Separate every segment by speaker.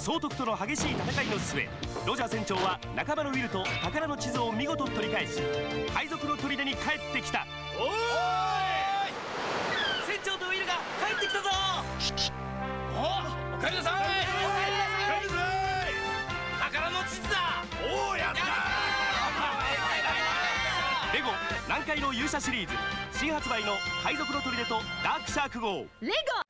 Speaker 1: 総督との激しい戦いの末ロジャー船長は仲間のウィルと宝の地図を見事取り返し海賊の砦に帰ってきた。おーい！船長とウィルが帰ってきたぞ！
Speaker 2: おおかえりなさい！
Speaker 1: 帰るぜ
Speaker 2: 宝の地図だ
Speaker 1: おおやったレゴ南海の勇者シリーズ。新発売の海賊の砦とダークシャーク号。
Speaker 3: レゴ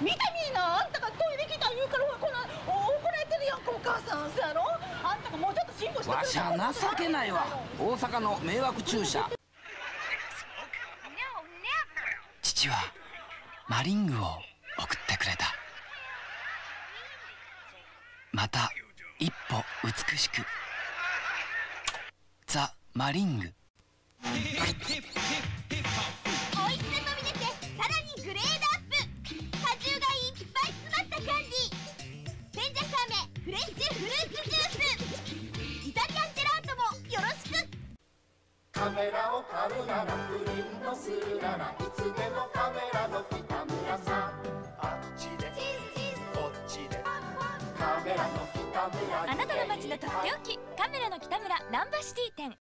Speaker 3: 見てみんなあんたがトイレ行きた言うからほらこんな怒られてるやんかお母さん。そやろ？あんたがもうちょっと辛抱してくれ
Speaker 4: わしゃ情けないわ。大阪の迷惑駐車。
Speaker 5: 父はマリングを送ってくれた。また一歩美しく。ザ・マリング。
Speaker 6: フレッシュフルーツジュースイタリアンジェラートもよろしく
Speaker 7: カメラを買うならプリントするならいつでもカメラの北村さんあっちでこっちでカメラの北村
Speaker 6: あなたの街のとっておきカメラの北村ナンバシティ店